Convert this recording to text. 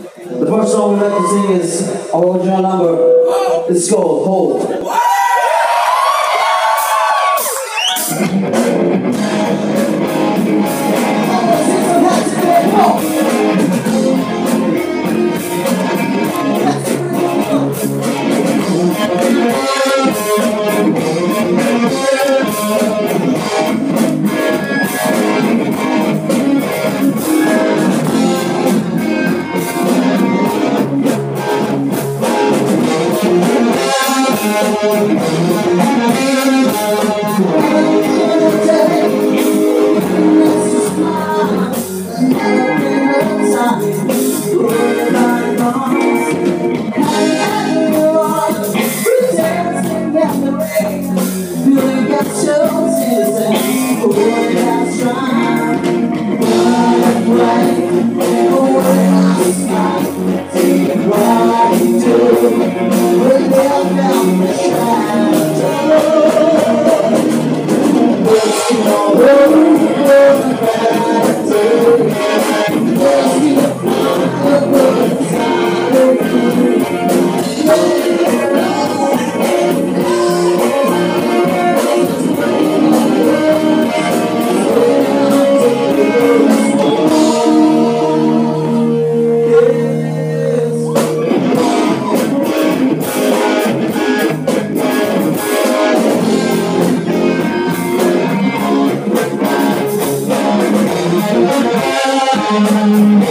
The first song we'd like to sing is our original number. It's called Hold. Thank